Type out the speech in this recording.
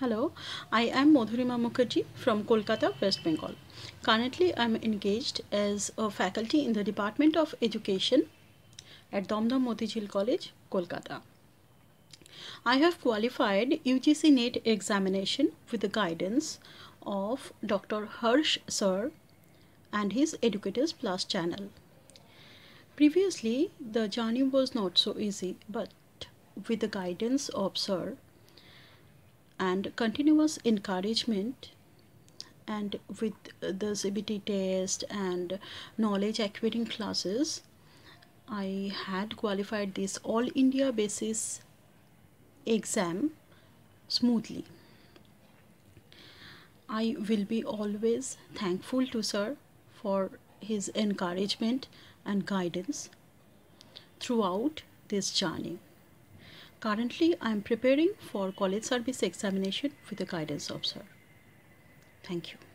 Hello, I am Madhurima Mukherjee from Kolkata, West Bengal. Currently, I am engaged as a faculty in the Department of Education at Dum Dum Motijheel College, Kolkata. I have qualified UGC NET examination with the guidance of Dr. Harsh Sir and his Educators Plus channel. Previously, the journey was not so easy, but with the guidance of Sir and continuous encouragement and with the CBT test and knowledge acquiring classes I had qualified this all India basis exam smoothly. I will be always thankful to sir for his encouragement and guidance throughout this journey. Currently, I am preparing for college service examination with the guidance of sir. Thank you.